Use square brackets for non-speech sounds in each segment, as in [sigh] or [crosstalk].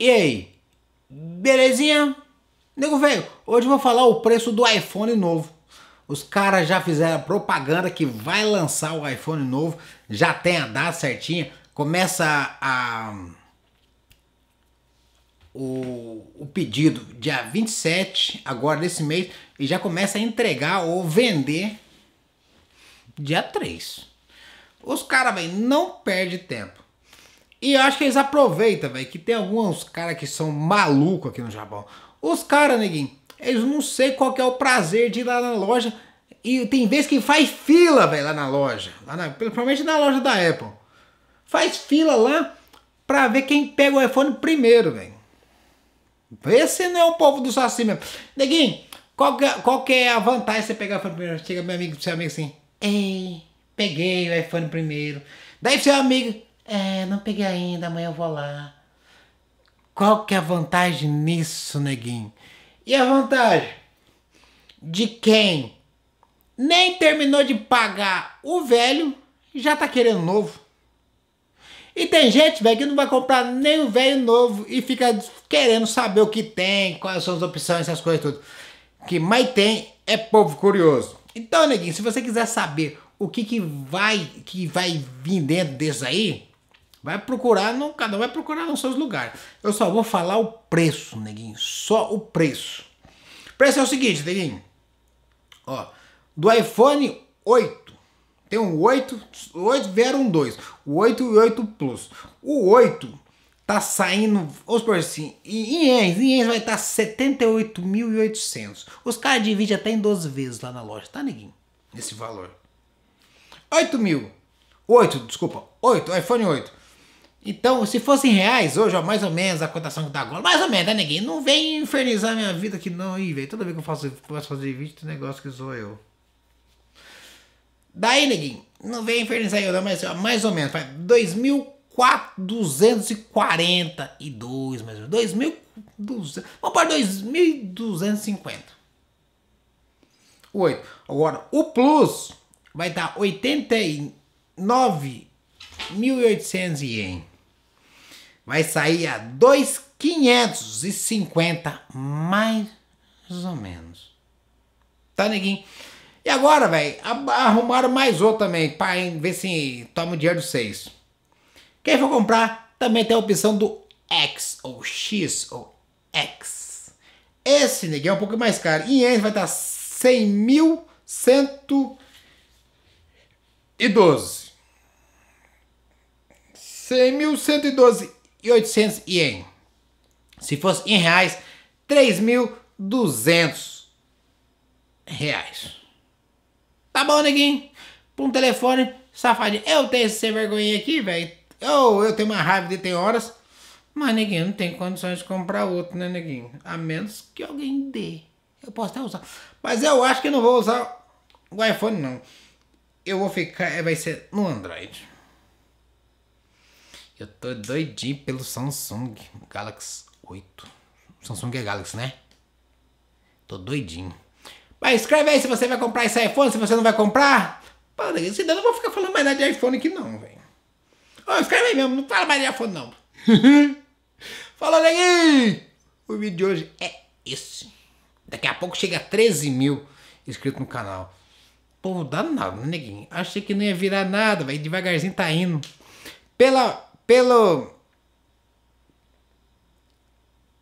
E aí? Belezinha? Nego velho, hoje eu vou falar o preço do iPhone novo. Os caras já fizeram propaganda que vai lançar o iPhone novo, já tem a data certinha, começa a, o, o pedido dia 27, agora desse mês, e já começa a entregar ou vender dia 3. Os caras, velho, não perde tempo. E eu acho que eles aproveitam, velho, que tem alguns caras que são malucos aqui no Japão. Os caras, neguinho, eles não sei qual que é o prazer de ir lá na loja. E tem vezes que faz fila, velho, lá na loja. Lá na, principalmente na loja da Apple. Faz fila lá pra ver quem pega o iPhone primeiro, velho. Vê se não é o povo do Saci mesmo. Neguinho, qual que, é, qual que é a vantagem de você pegar o iPhone primeiro? Chega meu amigo, seu amigo assim. Ei, peguei o iPhone primeiro. Daí seu amigo, é, não peguei ainda, amanhã eu vou lá. Qual que é a vantagem nisso, neguinho? E a vantagem de quem nem terminou de pagar o velho já tá querendo novo. E tem gente, velho, que não vai comprar nem o velho novo e fica querendo saber o que tem, quais são as opções, essas coisas tudo. O que mais tem é povo curioso. Então, neguinho, se você quiser saber o que, que vai que vai vir dentro desse aí, vai procurar, no, cada um vai procurar nos seus lugares. Eu só vou falar o preço, neguinho, só o preço. O preço é o seguinte, neguinho. Ó, do iPhone 8, tem um 8, 8 vieram um 2, o 8 e o 8 Plus. O 8 tá saindo, vamos por assim, em ienes, em ienes vai estar tá 78.800. Os caras dividem até em 12 vezes lá na loja, tá, neguinho? Esse valor. 8 mil. 8, desculpa, 8, iPhone 8. Então, se fosse em reais, hoje, ó, mais ou menos a cotação que tá agora, mais ou menos, né, neguinho? Não vem infernizar minha vida aqui não, aí, velho. Toda vez que eu faço, posso fazer vídeo, tem negócio que sou eu. Daí, neguinho, não vem infernizar eu não, mas ó, mais ou menos, faz 2.242, mais ou menos. 2.200, vamos para 2.250. 8. Agora, o Plus vai dar 89.800 ien. Vai sair a 2.550 mais ou menos. Tá, neguinho? E agora, velho, arrumaram mais outro também, para ver se toma o dinheiro do 6. Quem for comprar, também tem a opção do X, ou X, ou X. Esse, neguinho, é um pouco mais caro. E esse vai estar 100.112. 100.112 e 800 ien. Se fosse em reais, 3.200 reais. Tá bom, neguinho? Por um telefone, safadinho. Eu tenho esse vergonha aqui, velho. Eu, eu tenho uma raiva de tem horas. Mas, neguinho, não tem condições de comprar outro, né, neguinho? A menos que alguém dê. Eu posso até usar. Mas eu acho que não vou usar o iPhone, não. Eu vou ficar. Vai ser no Android. Eu tô doidinho pelo Samsung Galaxy 8. Samsung é Galaxy, né? Tô doidinho. Mas escreve aí se você vai comprar esse iPhone, se você não vai comprar. Pô, senão eu não vou ficar falando mais nada de iPhone aqui não, velho. Oh, escreve aí mesmo, não fala mais de iPhone não. [laughs] Fala, neguinho! O vídeo de hoje é esse. Daqui a pouco chega a 13 mil inscritos no canal. Pô, danado, né, neguinho? Achei que não ia virar nada, vai devagarzinho tá indo. Pela, pelo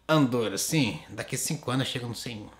andor, assim, daqui 5 anos chega no 100 mil.